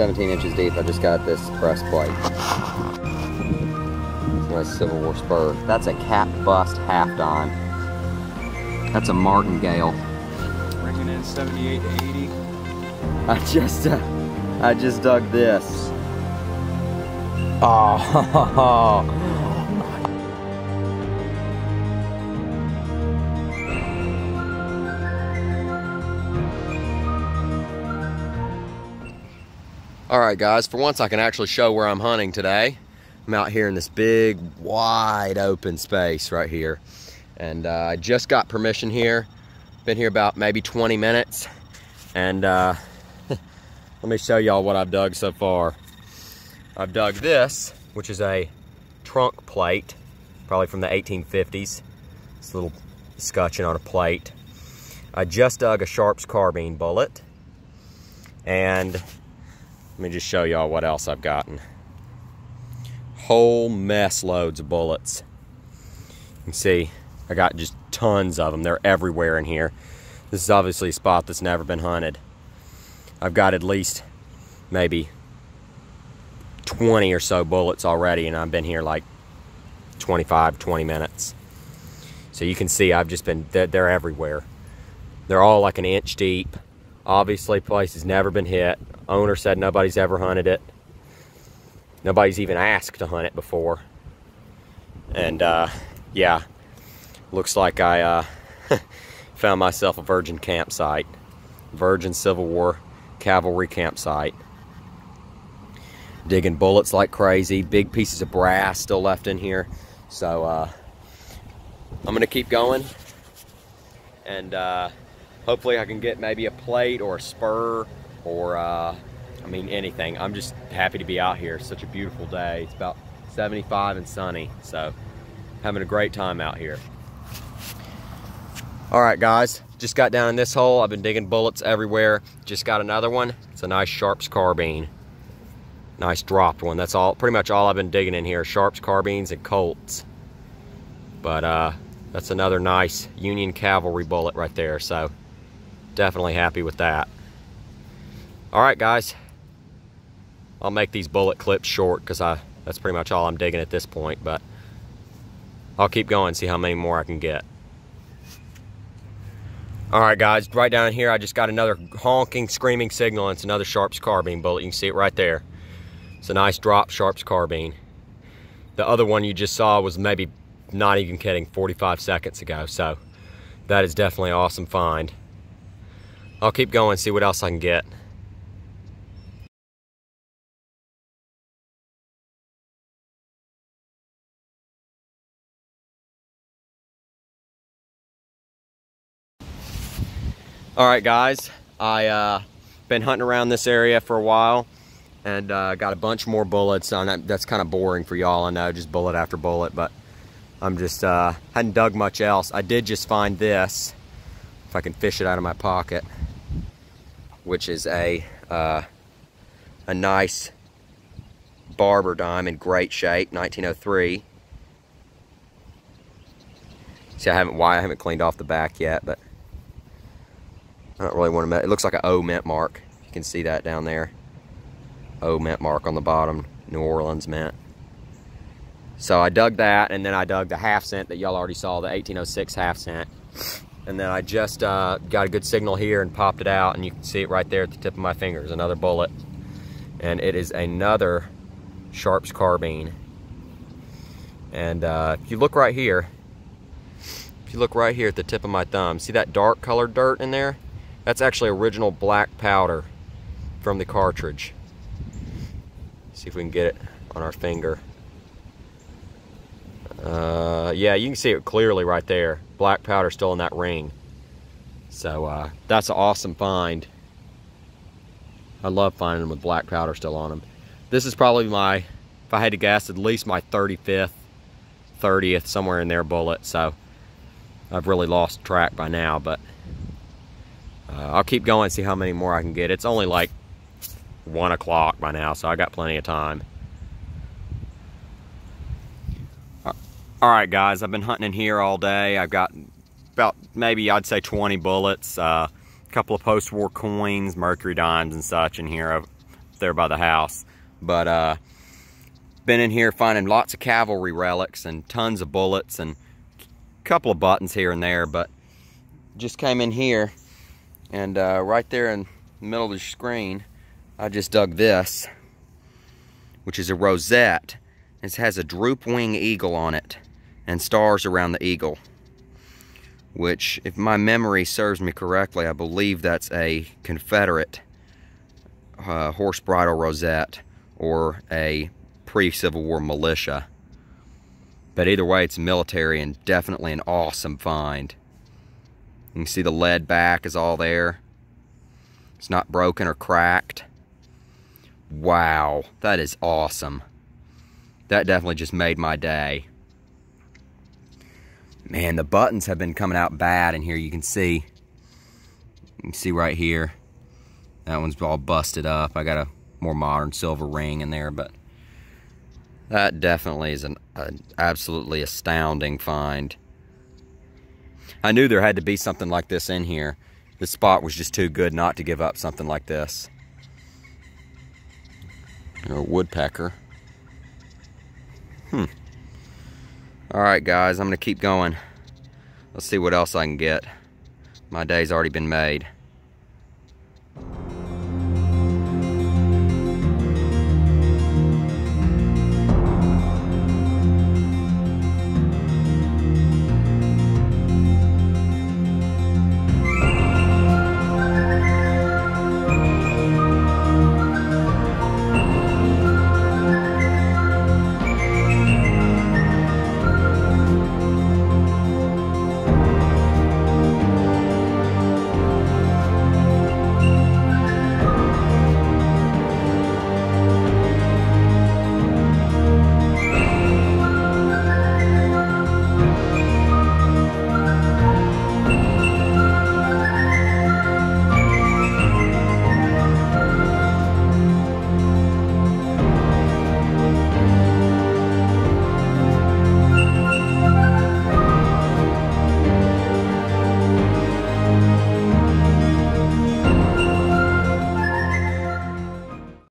17 inches deep. I just got this breastplate. Nice Civil War spur. That's a cap bust half dime. That's a martingale. Bringing in 78 to 80. I just, uh, I just dug this. Oh, All right, guys, for once I can actually show where I'm hunting today. I'm out here in this big, wide open space right here. And uh, I just got permission here. Been here about maybe 20 minutes. And uh, let me show y'all what I've dug so far. I've dug this, which is a trunk plate, probably from the 1850s. This little scutcheon on a plate. I just dug a Sharps carbine bullet. And let me just show y'all what else I've gotten. Whole mess loads of bullets. You can see I got just tons of them. They're everywhere in here. This is obviously a spot that's never been hunted. I've got at least maybe 20 or so bullets already and I've been here like 25, 20 minutes. So you can see I've just been, they're, they're everywhere. They're all like an inch deep. Obviously place has never been hit. Owner said nobody's ever hunted it. Nobody's even asked to hunt it before. And uh, yeah, looks like I uh, found myself a virgin campsite. Virgin Civil War cavalry campsite. Digging bullets like crazy. Big pieces of brass still left in here. So uh, I'm gonna keep going. And uh, hopefully I can get maybe a plate or a spur or uh, I mean anything. I'm just happy to be out here. It's such a beautiful day. It's about 75 and sunny, so having a great time out here. All right, guys, just got down in this hole. I've been digging bullets everywhere. Just got another one. It's a nice Sharps carbine. Nice dropped one. That's all, pretty much all I've been digging in here. Sharps carbines and Colts. But uh, that's another nice Union Cavalry bullet right there. So definitely happy with that. All right, guys. I'll make these bullet clips short because I that's pretty much all I'm digging at this point. But I'll keep going, and see how many more I can get. All right, guys, right down here, I just got another honking, screaming signal. And it's another Sharps carbine bullet. You can see it right there. It's a nice drop Sharps carbine. The other one you just saw was maybe not even kidding, 45 seconds ago. So that is definitely an awesome find. I'll keep going, see what else I can get. All right, guys, I uh, been hunting around this area for a while and uh, got a bunch more bullets on that. That's kind of boring for y'all, I know, just bullet after bullet, but I'm just, uh, hadn't dug much else. I did just find this, if I can fish it out of my pocket, which is a, uh, a nice barber dime in great shape, 1903. See, I haven't, why I haven't cleaned off the back yet, but I don't really want to, it looks like an O mint mark. You can see that down there. O mint mark on the bottom, New Orleans mint. So I dug that, and then I dug the half cent that y'all already saw, the 1806 half cent. And then I just uh, got a good signal here and popped it out, and you can see it right there at the tip of my fingers, another bullet. And it is another Sharps carbine. And uh, if you look right here, if you look right here at the tip of my thumb, see that dark colored dirt in there? That's actually original black powder from the cartridge. See if we can get it on our finger. Uh, yeah, you can see it clearly right there. Black powder still in that ring. So uh, that's an awesome find. I love finding them with black powder still on them. This is probably my, if I had to guess, at least my 35th, 30th, somewhere in there bullet. So I've really lost track by now, but uh, I'll keep going, and see how many more I can get. It's only like one o'clock by now, so I got plenty of time. Uh, all right, guys, I've been hunting in here all day. I've got about maybe I'd say 20 bullets, uh, a couple of post-war coins, mercury dimes and such in here. I've there by the house. But uh, been in here finding lots of cavalry relics and tons of bullets and a couple of buttons here and there. But just came in here and uh, right there in the middle of the screen, I just dug this, which is a rosette. It has a droop wing eagle on it and stars around the eagle which if my memory serves me correctly I believe that's a Confederate uh, horse bridle rosette or a pre-Civil War militia but either way it's military and definitely an awesome find you can see the lead back is all there it's not broken or cracked wow that is awesome that definitely just made my day Man, the buttons have been coming out bad in here. You can see. You can see right here. That one's all busted up. I got a more modern silver ring in there, but that definitely is an, an absolutely astounding find. I knew there had to be something like this in here. The spot was just too good not to give up something like this. A woodpecker. Hmm. All right, guys, I'm going to keep going. Let's see what else I can get. My day's already been made.